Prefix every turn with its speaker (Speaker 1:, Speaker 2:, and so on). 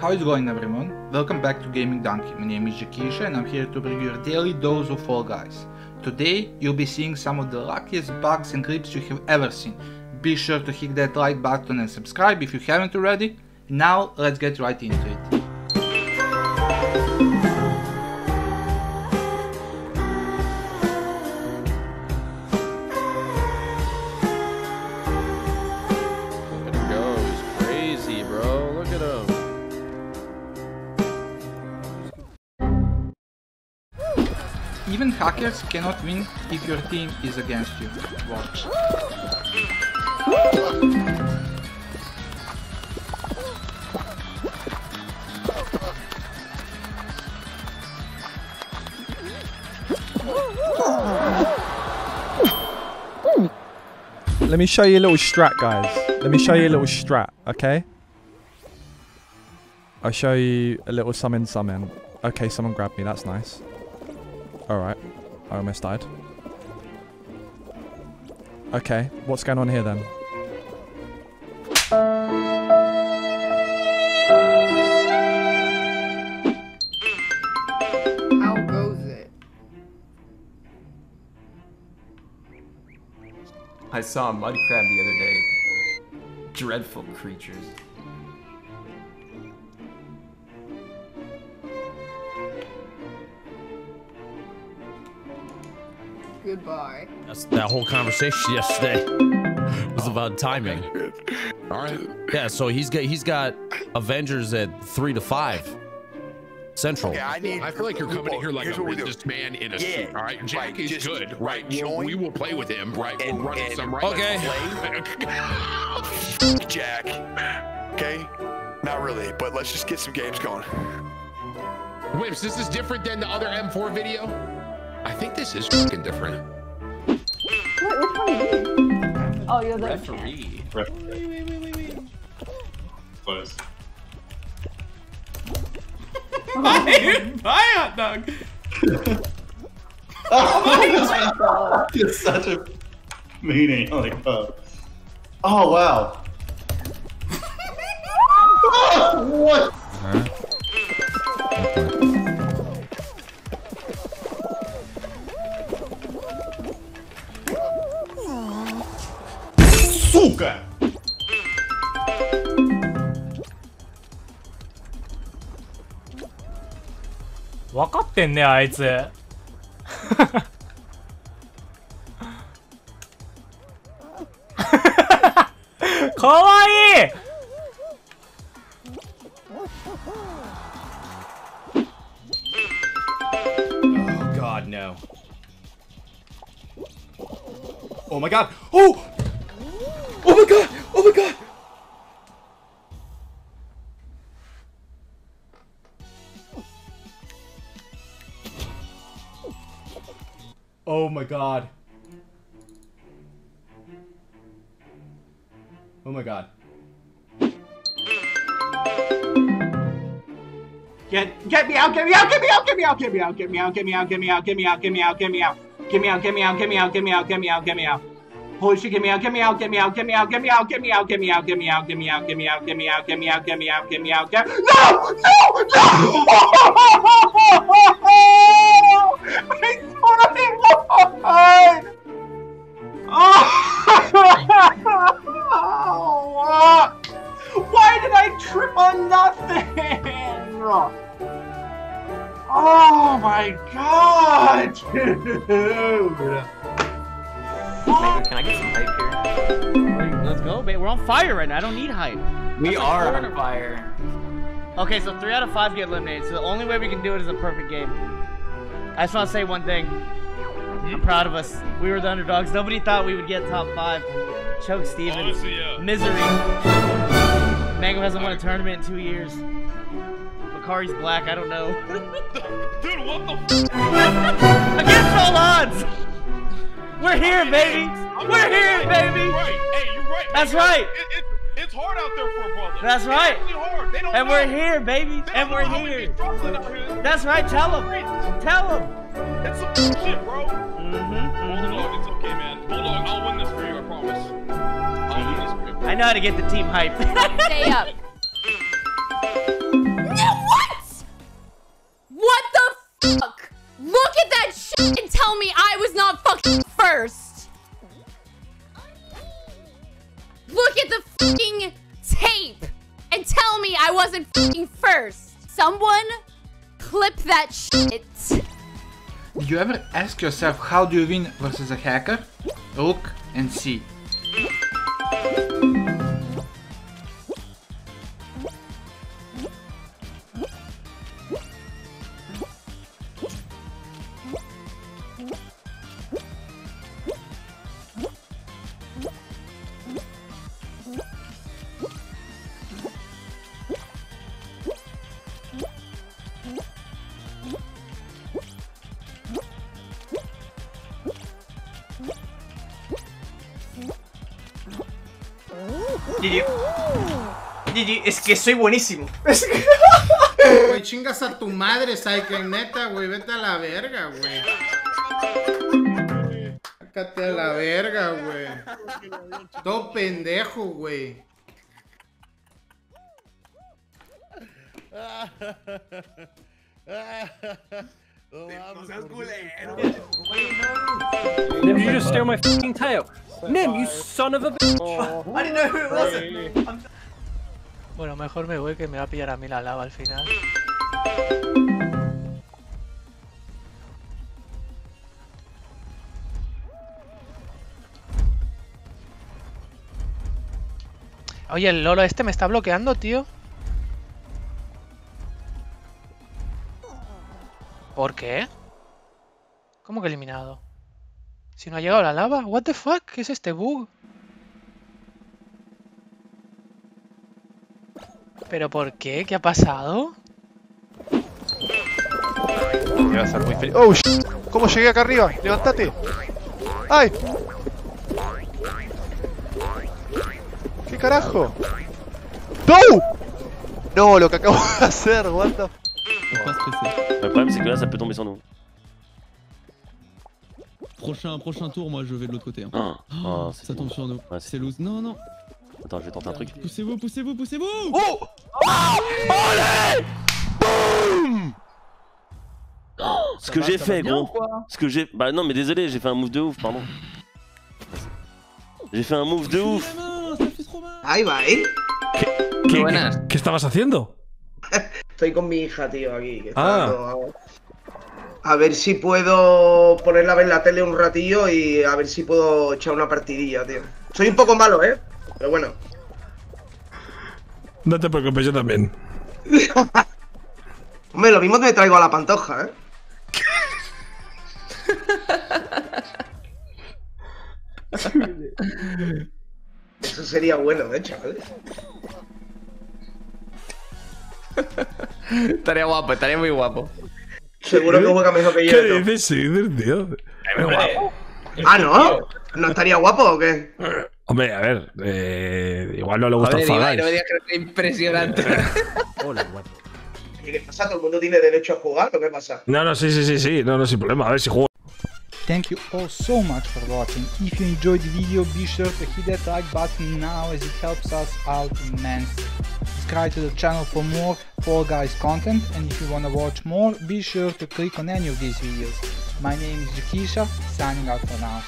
Speaker 1: How is it going everyone? Welcome back to Gaming Dunkey. My name is Jakisha and I'm here to bring you a daily dose of Fall Guys. Today you'll be seeing some of the luckiest bugs and clips you have ever seen. Be sure to hit that like button and subscribe if you haven't already. Now let's get right into it. Even hackers cannot win if your team is against you. Watch.
Speaker 2: Let me show you a little strat, guys. Let me show you a little strat, okay? I'll show you a little summon summon. Okay, someone grabbed me. That's nice. Alright. I almost died. Okay, what's going on here then?
Speaker 3: How goes it?
Speaker 4: I saw a mud crab the other day. Dreadful creatures.
Speaker 3: Goodbye.
Speaker 5: That's, that whole conversation yesterday was about timing.
Speaker 6: All right.
Speaker 5: Yeah, so he's got he's got Avengers at three to five Central.
Speaker 6: Okay, I need.
Speaker 7: I feel like you're coming in here like
Speaker 6: Here's
Speaker 7: a
Speaker 6: what we do.
Speaker 7: businessman in a
Speaker 6: Yeah,
Speaker 7: suit. All right, Jack
Speaker 6: like,
Speaker 7: is
Speaker 6: just,
Speaker 7: good, right?
Speaker 6: like,
Speaker 7: We'll-
Speaker 6: join
Speaker 7: we will play with him, right?
Speaker 6: and-
Speaker 7: we'll run
Speaker 6: and-
Speaker 7: some right.
Speaker 5: Okay.
Speaker 6: Jack. Okay. Not really, but let's just get some games going.
Speaker 7: Wims, this is different than the other M4 video. I think this is fucking different.
Speaker 3: Wait, which one is you? Oh, you're the
Speaker 4: Referee.
Speaker 8: Close.
Speaker 4: Bye, hot dog.
Speaker 3: Oh my god.
Speaker 8: It's such a meaning. Like, oh, oh wow. oh, what? かい
Speaker 9: 分かってんねあいつ かわいい
Speaker 4: お Oh my god! Oh! Oh my God. Oh my God. Oh my God. Oh my God.
Speaker 10: Get get me out, get me out, get me out, get me out, get me out, get me out, get me out, get me out, get me out, get me out, get me out, get me out, get me out, get me out, get me out, get me out, get me out. Holy shit, get me out, get me out, get me out, get me out, get me out, get me out, get me out, get me out, get me out, get me out, get me out, get me out, get me out, get me out, get No! No! No! Oh! Why did I trip on nothing? Oh my god, dude!
Speaker 4: Can I get some hype here?
Speaker 11: Let's go, babe. We're on fire right now. I don't need hype.
Speaker 4: We
Speaker 11: That's a
Speaker 4: are
Speaker 11: corner.
Speaker 4: on fire.
Speaker 11: Okay, so three out of five get eliminated. So the only way we can do it is a perfect game. I just want to say one thing. I'm proud of us. We were the underdogs. Nobody thought we would get top five. Choke Steven. Misery. Mango hasn't won a tournament in two years. Bakari's black. I don't know.
Speaker 7: Dude, what the?
Speaker 11: Against all odds. We're here, baby. We're here, baby.
Speaker 7: Right. Hey, you're right.
Speaker 11: That's right.
Speaker 7: It, it, it's hard out there for a brother.
Speaker 11: That's
Speaker 7: It's
Speaker 11: right.
Speaker 7: really hard. They don't
Speaker 11: And
Speaker 7: know.
Speaker 11: we're here, baby.
Speaker 7: They
Speaker 11: And we're
Speaker 7: how we be
Speaker 11: here.
Speaker 7: here.
Speaker 11: That's right. Tell them. Tell them.
Speaker 7: That's some bullshit, bro.
Speaker 11: Mm-hmm.
Speaker 7: Bulldog, it's okay, man. Bulldog, I'll win this for you. I promise. I'll win this for you.
Speaker 11: I know how to get the team hype.
Speaker 3: Stay up.
Speaker 12: Look at the fucking tape and tell me I wasn't fucking first. Someone clip that shit.
Speaker 1: Did you ever ask yourself how do you win versus a hacker? Look and see.
Speaker 10: GG. GG, es que soy buenísimo.
Speaker 13: Güey, chingas a tu madre, Psyche, neta, güey. Vete a la verga, güey. Sácate a la verga, güey. Todo pendejo, güey.
Speaker 14: No seas culero.
Speaker 15: Nim, you just steal my fucking tail. Nim, you son of a bitch.
Speaker 10: I didn't know who it was. I'm-
Speaker 16: Bueno, mejor me voy que me va a pillar a mí la lava al final. Oye, el lolo este me está bloqueando, tío. Qué? ¿Cómo que eliminado? Si no ha llegado la lava. What the fuck? ¿Qué es este bug? ¿Pero por qué? ¿Qué ha pasado?
Speaker 17: A ser muy feliz. ¡Oh, shit! ¿Cómo llegué acá arriba? ¡Levántate! ¡Ay! ¿Qué carajo? ¡No! No, lo que acabo de hacer, what the...
Speaker 18: Le problème, c'est que là, ça peut tomber sur nous.
Speaker 19: Prochain, prochain tour, moi je vais de l'autre côté. hein.
Speaker 18: Ah, ah,
Speaker 19: ça tombe sur nous. c'est loose. Non, non.
Speaker 18: Attends, je vais tenter un truc.
Speaker 19: Poussez-vous, poussez-vous, poussez-vous
Speaker 18: Oh Allez Boum Ce que j'ai fait, gros. Ce que j'ai. Bah non, mais désolé, j'ai fait un move de ouf, pardon. J'ai fait un move de ouf.
Speaker 20: Ahí va, ¿eh?
Speaker 21: ¿Qué, ¿Qué estabas haciendo?
Speaker 20: Estoy con mi hija, tío, aquí. que
Speaker 21: Ah.
Speaker 20: A ver si puedo ponerla a ver la tele un ratillo y a ver si puedo echar una partidilla, tío. Soy un poco malo, ¿eh? Pero bueno.
Speaker 21: No te preocupes, yo también.
Speaker 20: Hombre, lo mismo me traigo a la pantoja, ¿eh? Eso sería bueno, ¿eh, chavales?
Speaker 21: estaría guapo, estaría muy guapo.
Speaker 20: Seguro que juega mejor que yo.
Speaker 21: ¿Qué dices? Sí, dices, tío.
Speaker 20: Ah, ¿no? ¿No estaría guapo o qué?
Speaker 21: Hombre, a ver, eh, igual no le gusta Guys.
Speaker 20: no me digas
Speaker 21: que es impresionante.
Speaker 20: Hola, guapo. ¿Qué pasa? ¿Todo el mundo tiene derecho a jugar o qué pasa?
Speaker 21: No, no, sí, sí, sí, sí, no, no, sin problema. A ver si juego.
Speaker 1: Thank you all so much for watching. If you enjoyed the video, be sure to hit that like button now as it helps us out immensely. Subscribe to the channel for more Fall Guys content and if you wanna watch more, be sure to click on any of these videos. My name is Jakisha, signing out for now.